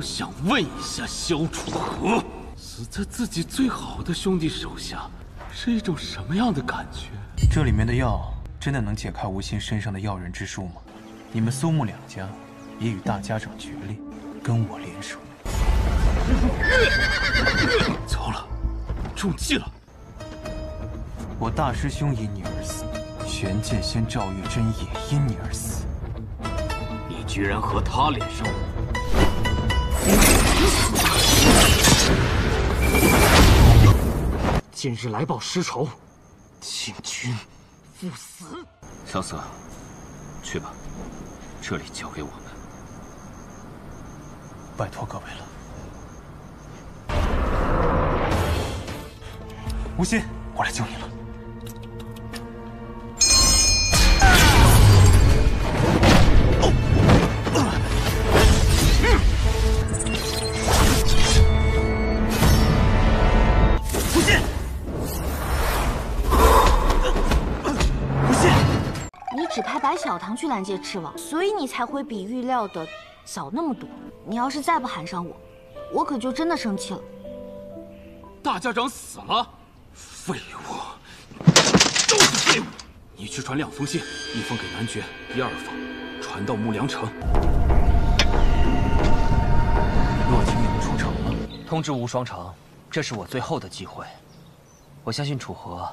我想问一下萧楚河，死在自己最好的兄弟手下，是一种什么样的感觉？这里面的药真的能解开吴昕身上的药人之术吗？你们苏木两家也与大家长决裂，跟我联手。糟了，中计了！我大师兄因你而死，玄剑仙赵玉珍也因你而死。你居然和他联手！今日来报师仇，请君赴死。萧瑟，去吧，这里交给我们。拜托各位了。吴昕，我来救你了。你只派小唐去拦截赤王，所以你才会比预料的早那么多。你要是再不喊上我，我可就真的生气了。大家长死了，废物，都是废物！你去传两封信，一封给男爵，第二封传到木良城。洛清影出城了，通知无双城，这是我最后的机会。我相信楚河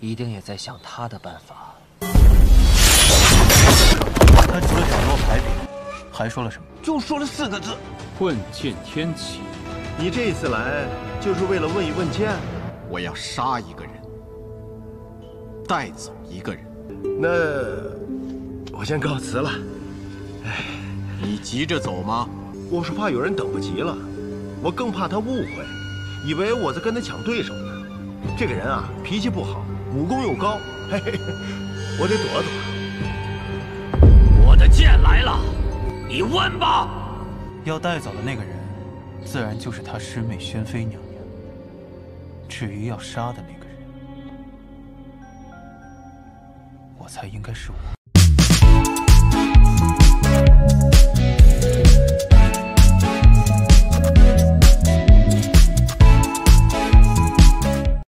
一定也在想他的办法。还说了什么？就说了四个字：问剑天启。你这次来就是为了问一问剑？我要杀一个人，带走一个人。那我先告辞了。哎，你急着走吗？我是怕有人等不及了，我更怕他误会，以为我在跟他抢对手呢。这个人啊，脾气不好，武功又高，嘿嘿，我得躲躲。我的剑来了，你问吧。要带走的那个人。自然就是他师妹宣妃娘娘。至于要杀的那个人，我猜应该是我。